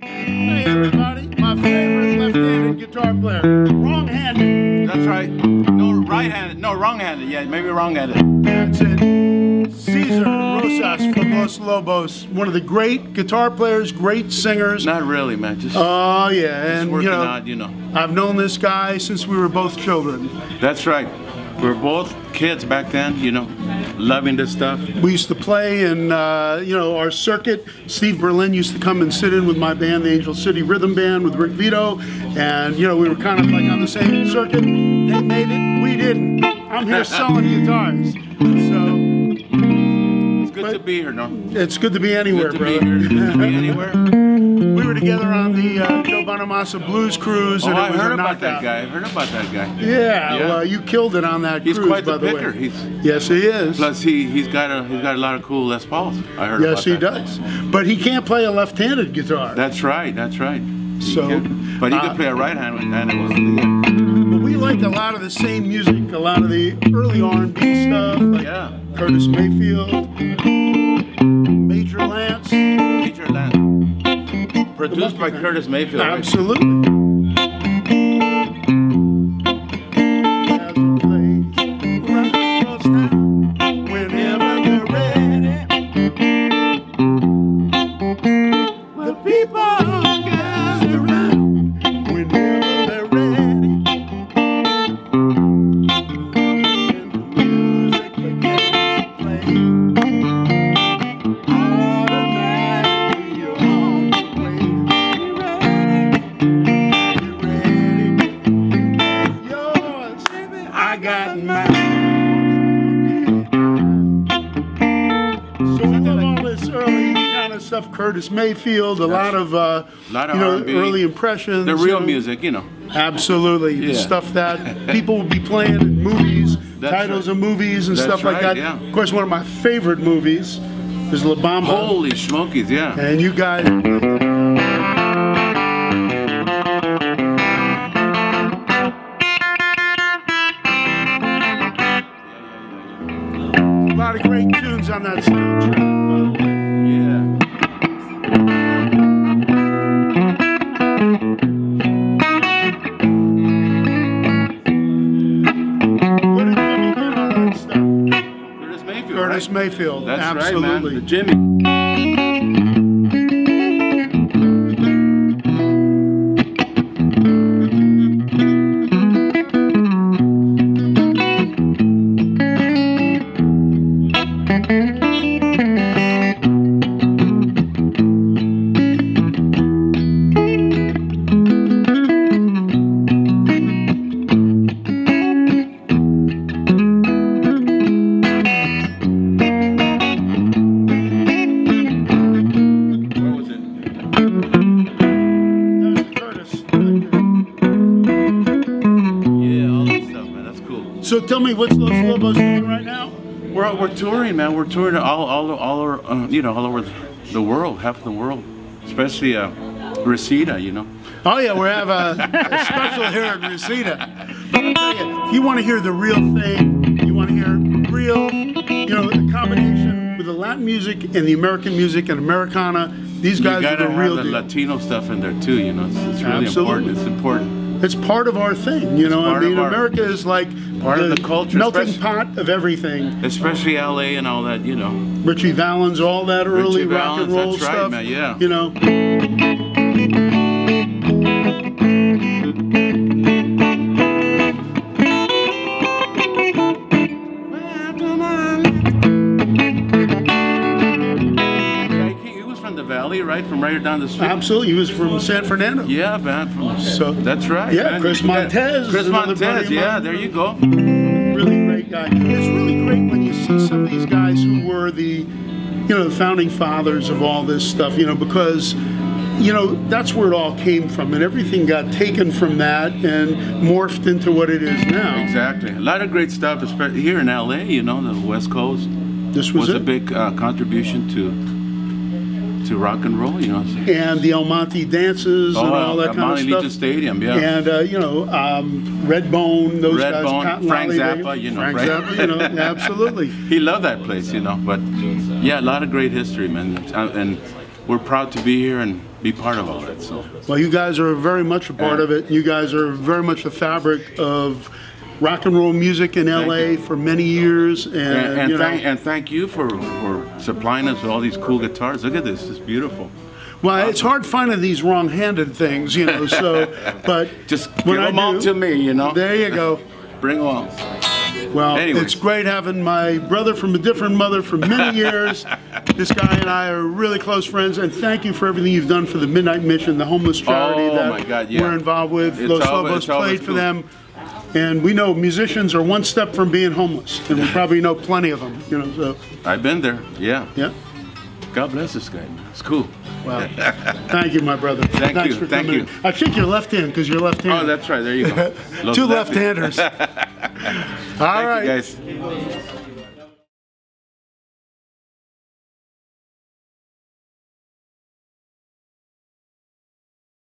Hey everybody, my favorite left-handed guitar player, wrong-handed. That's right. No right-handed. No wrong-handed. Yeah, maybe wrong-handed. That's it. Cesar Rosas from Los Lobos, one of the great guitar players, great singers. Not really, man. Just, Oh yeah, and working you know, out. You know. I've known this guy since we were both children. That's right. We were both kids back then. You know, loving this stuff. We used to play in, uh, you know, our circuit. Steve Berlin used to come and sit in with my band, the Angel City Rhythm Band, with Rick Vito, and you know, we were kind of like on the same circuit. They made it, we didn't. I'm here selling guitars, so It's good to be here, Norm. it's good to be anywhere, Good to brother. be here. Good to be anywhere. We were together on the uh, Joe Bonamassa Blues Cruise, Oh, and I heard about that guy. I heard about that guy. Yeah, Yeah. well, you killed it on that He's cruise, quite by the the picker. way. He's Yes, he is. plus he he's got a he's got a lot of cool Les Pauls. I heard Yes, he does. But he can't play a left-handed guitar. That's right. That's right. He So, can. but he uh, could play a right-handed one. But we like a lot of the same music, a lot of the early R&B stuff, like Yeah. Curtis Mayfield, Major Lance. Major Lance. Produced by Curtis Mayfield. right? Absolutely. As mine. So we did all this early kind of stuff. Curtis Mayfield, a lot of, uh, Lot of you know, R&B. early impressions. The you real know. music, you know. Absolutely, the stuff that people will be playing in movies, That's titles right. of movies and That's stuff like that. yeah. Of course, one of my favorite movies is La Bamba, Holy smokies, yeah. and you guys. On that soundtrack. by the. Yeah. Where did Jimmy get all that stuff? Curtis Mayfield. Curtis? Mayfield, That's absolutely. right, man. The Jimmy. So tell me, what's Los Lobos doing right now? We're, we're touring, man. We're touring all all all over, uh, you know, all over the world, half the world, especially uh, Reseda, you know. Oh yeah, we have a, a special here in Reseda. But I'll tell you, if you want to hear the real thing, you want to hear real, you know, the combination with the Latin music and the American music and Americana. These guys are gotta the have real the deal. Latino stuff in there too, you know. It's, it's really Absolutely. important. It's important. It's part of our thing, you know. I mean, our- America is like part of the culture, melting pot of everything. Especially LA and all that, you know. Ritchie Valens, all that early Ritchie rock and roll that's right, stuff. man, yeah. You know. Valley, right? From right down the street. Absolutely, he was from San Fernando. Yeah, man. From, So- that's right. Yeah, man. Chris Montez Chris Montez. Yeah, there you go. really great guy. It's really great when you see some of these guys who were the, you know, the founding fathers of all this stuff. You know, because, you know, that's where it all came from, and everything got taken from that and morphed into what it is now. Exactly. A lot of great stuff, especially here in LA. You know, the West Coast This was, was a big uh, contribution to to rock and roll. You know. and the El Monte dances and all that at kind Monte of Legion stuff. Stadium. Yeah. And uh, you know, um, Redbone, those guys, Redbone, Frank Zappa, you know, Frank Zappa, you know, absolutely. he loved that place, you know. But yeah, a lot of great history, man. Uh, And we're proud to be here and be part of all that. So Well, you guys are very much a part of it. You guys are very much the fabric of rock and roll music in LA for many years, and, and, and you know, thank and thank you for for supplying us with all these cool guitars. Look at this, it's beautiful. well, it's hard finding these wrong-handed things, you know. So, but Just give them all to me, you know. There you go. Bring them all. Well, Anyways. it's great having my brother from a different mother for many years. this guy and I are really close friends, and thank you for everything you've done for the Midnight Mission, the homeless charity Oh, that God, yeah. we're involved with. It's Los Lobos played for cool. them. And we know musicians are one step from being homeless, and we probably know plenty of them, you know, so, I've been there. Yeah. yeah. God bless this guy. It's cool. Wow. thank you, my brother. Thank Thanks you, for thank coming you. I kick your left hand because you're left-handed. Oh, that's right. There you go. Two left-handers. All Thank right. you guys.